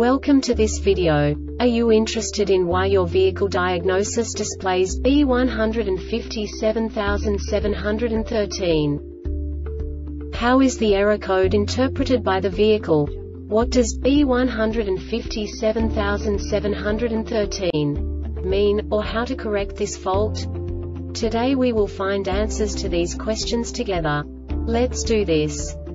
Welcome to this video. Are you interested in why your vehicle diagnosis displays B157713? How is the error code interpreted by the vehicle? What does B157713 mean, or how to correct this fault? Today we will find answers to these questions together. Let's do this.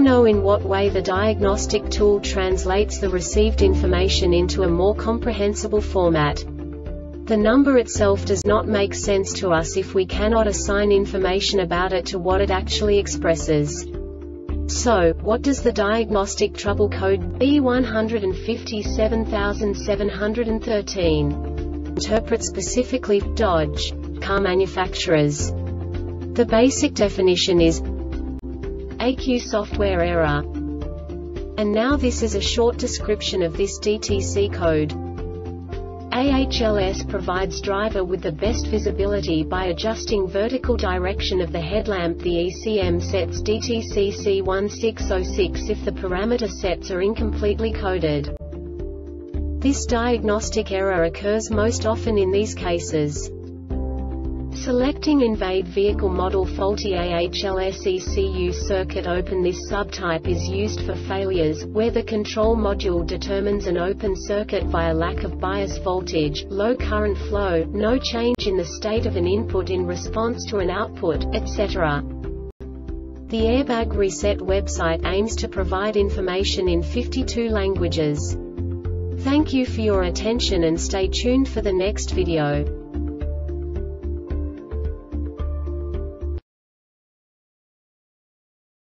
know in what way the diagnostic tool translates the received information into a more comprehensible format. The number itself does not make sense to us if we cannot assign information about it to what it actually expresses. So, what does the diagnostic trouble code B157713 interpret specifically Dodge car manufacturers? The basic definition is ECU software error. And now this is a short description of this DTC code. AHLS provides driver with the best visibility by adjusting vertical direction of the headlamp. The ECM sets DTC C1606 if the parameter sets are incompletely coded. This diagnostic error occurs most often in these cases. Selecting invade vehicle model faulty AHLS ECU circuit open This subtype is used for failures, where the control module determines an open circuit via lack of bias voltage, low current flow, no change in the state of an input in response to an output, etc. The Airbag Reset website aims to provide information in 52 languages. Thank you for your attention and stay tuned for the next video.